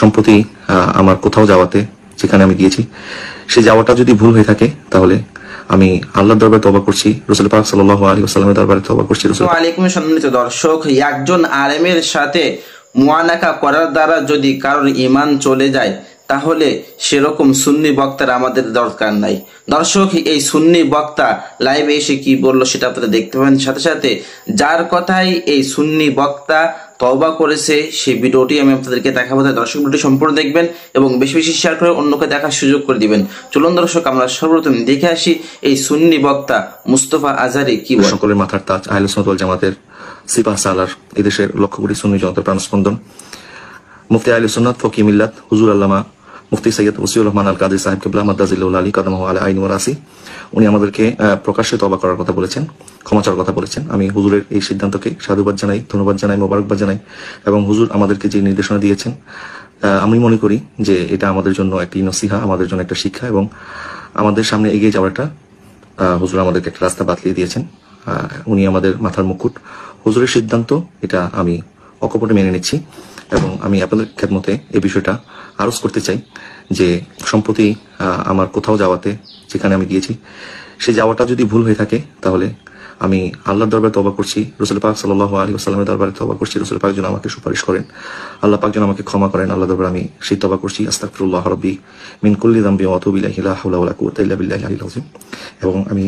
সম্প্রতি আমার কোথাও যাওয়াতে, যেখানে আমি গিয়েছি সেই যাওয়াটা যদি ভুল হয়ে থাকে, তাহলে আমি আল্লাহর দরবারে তবা করছি, রসুল পাক সাল্লাহ আলী আসসালামের দরবারে তবা করছি, রসুল আলাইকুম সম্মানিত দর্শক, একজন আলেমের সাথে মুয়ানাকা করার দ্বারা যদি কারোর ইমান চলে যায়, তাহলে সেরকম সুন্নি বক্তার আমাদের দরকার নাই। দর্শক, এই সুন্নি বক্তা লাইভে এসে কি বলল সেটা আপনারা দেখতে পাবেন। সাথে সাথে, যার কথাই এই সুন্নি বক্তা তওবা করেছে, সেই ভিডিওটি আমি আপনাদেরকে দেখাবো। তাই দর্শক ভিডিওটি সম্পূর্ণ দেখবেন এবং বেশি বেশি শেয়ার করে অন্যকে দেখার সুযোগ করে দিবেন। চলুন দর্শক, আমরা সর্বপ্রথম দেখে আসি এই সুন্নি বক্তা মুস্তফা আজারি কি সকলের মাথার তাজ আহলে সুন্নাত ওয়াল জামাতের সিপা সালার এদেশের লক্ষ কোটি সুন্নি জনতার প্রাণস্পন্দন। মুফতি আলী সুন্নাত ফকি মিল্লাত, হুজুর আল্লামা মুফতি সৈয়দ ওসিউর রহমান আল কাদির সাহেব কেবলা মাদ্দাজিল্লাহ আলী কাদম আলী আইন রাসি উনি আমাদেরকে প্রকাশ্যে তবা করার কথা বলেছেন, ক্ষমা চাওয়ার কথা বলেছেন। আমি হুজুরের এই সিদ্ধান্তকে সাধুবাদ জানাই, ধন্যবাদ জানাই, মোবারকবাদ জানাই এবং হুজুর আমাদেরকে যে নির্দেশনা দিয়েছেন আমি মনে করি যে এটা আমাদের জন্য একটি নসিহা, আমাদের জন্য একটা শিক্ষা এবং আমাদের সামনে এগিয়ে যাওয়ার একটা হুজুর আমাদেরকে একটা রাস্তা বাতলিয়ে দিয়েছেন। উনি আমাদের মাথার মুকুট। হুজুরের সিদ্ধান্ত, এটা আমি অকপটে মেনে নিচ্ছি। এবং আমি আপনাদের খেদমতে এই বিষয়টা আরজ করতে চাই যে সম্প্রতি আমার কোথাও যাওয়াতে যেখানে আমি গিয়েছি সেই যাওয়াটা যদি ভুল হয়ে থাকে, তাহলে আমি আল্লাহর দরবারে তবা করছি, রসুল পাক সাল্লাহ আলী আসসালামের দরবারে তবা করছি, রসুল পাক যেন আমাকে সুপারিশ করেন। আল্লাহ পাক যেন আমাকে ক্ষমা করেন আল্লাহ দরবার আমি সেই তবা করছি আস্তাকফিরুল্লাহ রব্বি মিনকুল্লি দাম্বি অতুবিল্লাহি লা হাওলা ওয়ালা কুওয়াতা ইল্লা বিল্লাহি আলিল আযীম। এবং আমি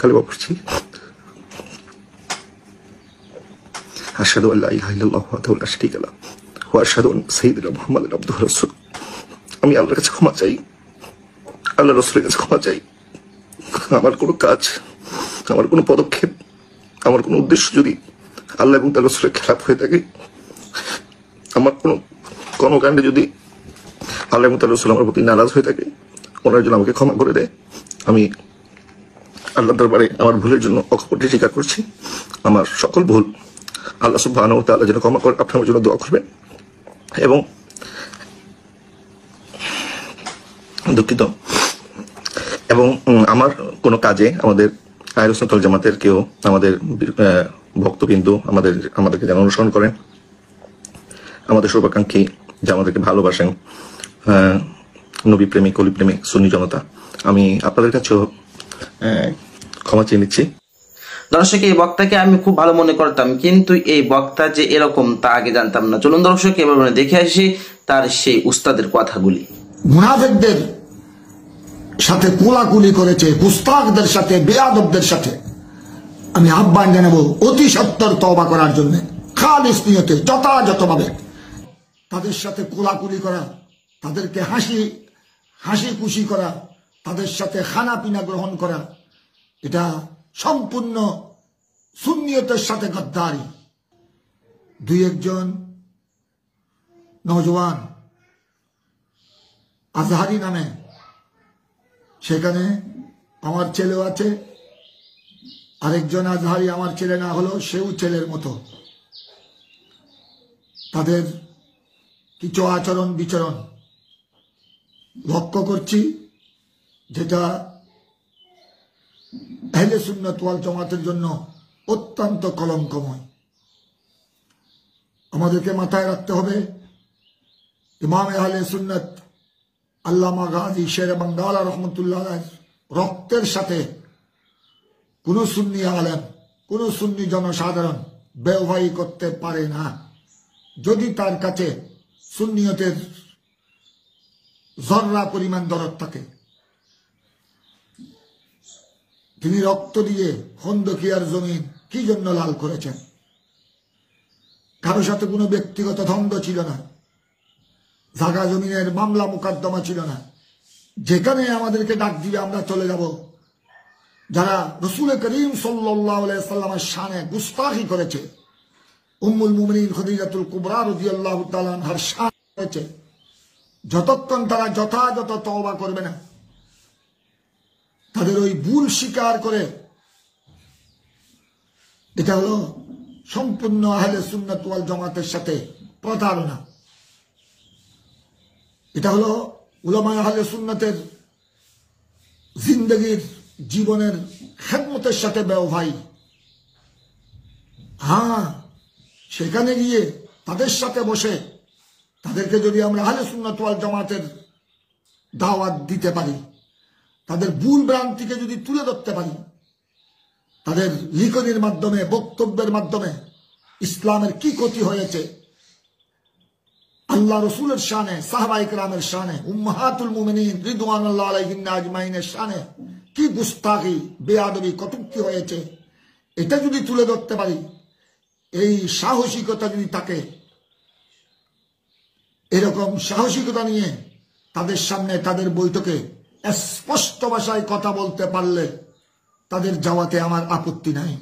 কালিমা পড়ছি, আশহাদু আল্লা ইলাহা ইল্লাল্লাহ আমি আল্লাহর কাছে ক্ষমা চাই। আল্লাহ রসুলের কাছে ক্ষমা চাই। আমার কোনো কাজ, আমার কোনো পদক্ষেপ, আমার কোনো উদ্দেশ্য যদি আল্লাহ এবং তার রসুলের খেলাপ হয়ে থাকে, আমার কোনো কর্মকাণ্ডে যদি আল্লাহ এবং তার রসুল আমার প্রতি নারাজ হয়ে থাকে, ওনার জন্য আমাকে ক্ষমা করে দেয়। আমি আল্লাহ দরবারে আমার ভুলের জন্য অকপটে স্বীকার করছি। আমার সকল ভুল আল্লাহ সুবহানাহু ওয়া তাআলা যেন ক্ষমা করে, আপনার জন্য দোয়া করবেন। এবং দুঃখিত। এবং আমার কোনো কাজে আমাদের আয়রসনতল জামাতের কেউ আমাদের ভক্তবিন্দু আমাদের, আমাদেরকে যেন অনুসরণ করেন। আমাদের শুভাকাঙ্ক্ষী যে আমাদেরকে ভালোবাসেন নবী প্রেমিক অলি প্রেমিক সুন্নি জনতা। আমি আপনাদের কাছেও ক্ষমা চেয়ে নিচ্ছি। দর্শক, এই বক্তাকে আমি খুব ভালো মনে করতাম, কিন্তু এই বক্তা যে এরকম তা আগে জানতাম না। চলুন দর্শক, এবার দেখে আসি তার সেই উস্তাদের কথাগুলি। মুনাফেকদের সাথে কোলাকুলি করেছে পুস্তাকদের সাথে, বেয়াদবদের সাথে। আমি আহ্বান জানাব, অতি সত্তর তবা করার জন্য, খালিস নিয়তে, যথাযথভাবে। তাদের সাথে কোলাকুলি করা, তাদেরকে হাসি হাসি খুশি করা, তাদের সাথে খানা পিনা গ্রহণ করা, এটা সম্পূর্ণ সুন্নিয়তের সাথে গদ্দারি। দুই একজন নজওয়ান আজহারি নামে। সেখানে আমার ছেলেও আছে। আরেকজন আজহারি আমার ছেলে না হলো সেও ছেলের মতো। তাদের কিছু আচরণ বিচরণ লক্ষ্য করছি, যেটা আহলে সুন্নত ওয়াল জমাতের জন্য অত্যন্ত কলঙ্কময়। আমাদেরকে মাথায় রাখতে হবে, ইমাম আহলে সুন্নত আল্লামা গাজী শের বাঙ্গালা রহমতুল্লাহ রক্তের সাথে কোন সুন্নি আলেম, কোন সুন্নি জনসাধারণ ব্যবহারী করতে পারে না। যদি তার কাছে সুন্নিয়তের জর্রা পরিমাণ দরদ থাকে তিনি রক্ত দিয়ে খন্দকিয়ার জমিন কি জন্য লাল করেছেন? কারও সাথে কোনো ব্যক্তিগত দ্বন্দ্ব ছিল না। জাগা জমিনের মামলা মোকদ্দমা ছিল না। যেখানে আমাদেরকে ডাক দিবে আমরা চলে যাব। যারা রসুল করিম সাল্লামের শানে গুস্তাহি করেছে, উম্মুল মুমিন খদিজাতুল কুবরা রাদিয়াল্লাহু তাআলা আনহার শান করেছে, যতক্ষণ তারা যথাযথ তওবা করবে না তাদের ওই ভুল স্বীকার করে। এটা হলো সম্পূর্ণ আহলে সুন্নাত ওয়াল জামাতের সাথে প্রতারণা। এটা হলো উলামা আহলে সুন্নাতের জিন্দগির জীবনের খেদমতের সাথে ব্যবহাই হ্যাঁ সেখানে গিয়ে তাদের সাথে বসে তাদেরকে যদি আমরা আহলে সুন্নাত ওয়াল জামাতের দাওয়াত দিতে পারি। তাদের ভুল ভ্রান্তিকে যদি তুলে ধরতে পারি, তাদের লিখনির মাধ্যমে, বক্তব্যের মাধ্যমে ইসলামের কি ক্ষতি হয়েছে? আল্লাহ রসুলের শানে সাহবাইক রামের শানে, উম্মাহাতুল মুমিনিন রিদওয়ান আল্লাহ আলাইহিন্না আজমাইনের শানে কি গুস্তাকি বেয়াদবি, কটুক্তি হয়েছে? এটা যদি তুলে ধরতে পারি, এই সাহসিকতা যদি তাকে, এরকম সাহসিকতা নিয়ে তাদের সামনে, তাদের বৈঠকে স্পষ্ট ভাষায় কথা বলতে পারলে তাদের যাওয়াতে আমার আপত্তি নাই।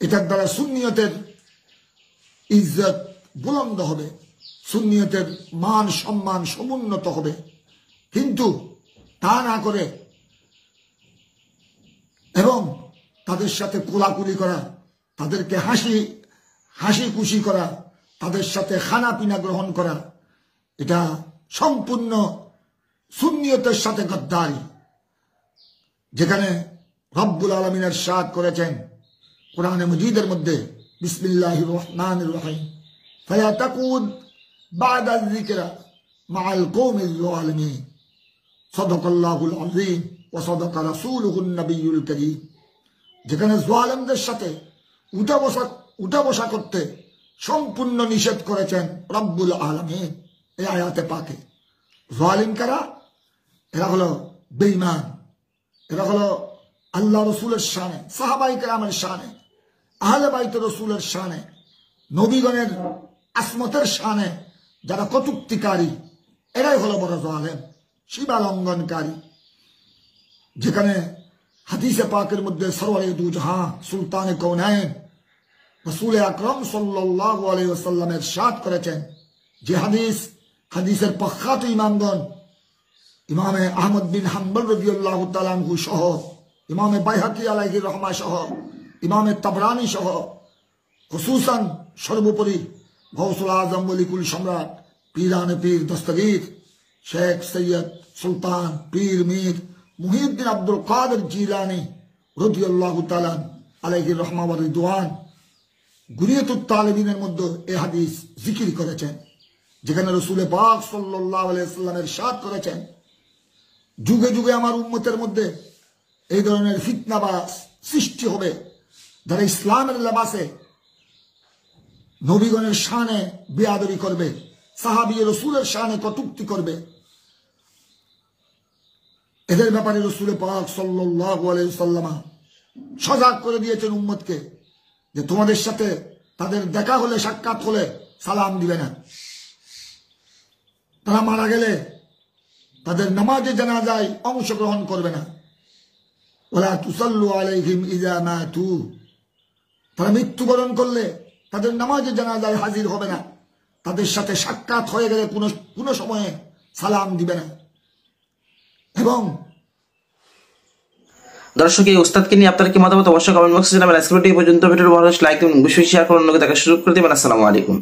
এটার দ্বারা সুন্নিয়তের ইজ্জত বুলন্দ হবে সুনিয়তের মান সম্মান সমুন্নত হবে। কিন্তু তা না করে এবং তাদের সাথে কোলাকুলি করা, তাদেরকে হাসি হাসি খুশি করা, তাদের সাথে খানা পিনা গ্রহণ করা, এটা সম্পূর্ণ সুন্নিয়তের সাথে গদ্দারি। যেখানে রব্বুল আলমিনের সাদ করেছেন কোরআনে মজিদের মধ্যে বিসমিল্লাহ রহমান রহিম। ফয়া তাকুদ বাদাল জিকরা মাল কৌমিল আলমী সদকল্লাহুল আলম ও সদক রাসুল নবীল করিম। যেখানে জোয়ালেমদের সাথে উঠা বসা উঠা বসা করতে সম্পূর্ণ নিষেধ করেছেন রব্বুল আলমী এই আয়াতে পাকে। জোয়ালিম কারা এরা হলো বেইমান এরা হলো আল্লাহ রসুলের শানে, সাহাবাই কেরামের শানে, আহলে বাইত রসুলের শানে, নবীগণের আসমতের শানে যারা কটুক্তিকারী, এরাই হলো বড় জোয়ালেম শিবালঙ্ঘনকারী যেখানে হাদিসে পাকের মধ্যে সরওয়ারে দু সুলতানে কৌনায়ন রসুল আকরম সাল্লাল্লাহু আলাইহি ওয়াসাল্লামের সাথ করেছেন। যে হাদিস, হাদিসের পক্ষাত ইমামগণ ইমামে আহমদ বিন হাম্বল রবিউল্লাহ তালানহু সহ, ইমামে বাইহাকি আলাইহি রহমা সহ, ইমামে তাবরানি সহ, খসুসান সর্বোপরি গৌসুল আজম মলিকুল সম্রাট, পীরানে পীর দস্তগীর, শেখ সৈয়দ সুলতান পীর মীর মুহিউদ্দিন আব্দুল কাদের জিলানি রদিউল্লাহ তালান আলাইহি রহমা রিদওয়ান। গুরিয়তুল তালেবিনের মধ্যে এ হাদিস জিকির করেছেন, যেখানে রসুলে পাক সাল্লাহ আলাইসাল্লামের সাথ করেছেন। যুগে যুগে আমার উন্মতের মধ্যে এই ধরনের ফিতনাবাস সৃষ্টি হবে। যারা ইসলামের লেবাসে নবীগণের শানে বেয়াদবি করবে, সাহাবি রসুলের শানে কটুক্তি করবে, এদের ব্যাপারে রসুলে পাক সাল্লাহ সজাগ করে দিয়েছেন উম্মতকে যে তোমাদের সাথে তাদের দেখা হলে, সাক্ষাৎ হলে সালাম দিবে না। তারা মারা গেলে তাদের নামাজে জানা যায় অংশগ্রহণ করবে না। ওলা তুসাল্লু আলাইহিম ইজা মাতু। তারা মৃত্যুবরণ করলে তাদের নামাজে জানা যায় হাজির হবে না। তাদের সাথে সাক্ষাৎ হয়ে গেলে কোনো কোনো সময়ে সালাম দিবে না। এবং দর্শক, এই উস্তাদকে নিয়ে আপনার কি মতামত? অবশ্যই কমেন্ট বক্সে জানাবেন। আজকে ভিডিও পর্যন্ত। ভিডিওর ভালো লাইক দিন অবশ্যই শেয়ার করুন। লোকে তাকে সুযোগ করে দেবেন। আসসালামু আলাইকুম।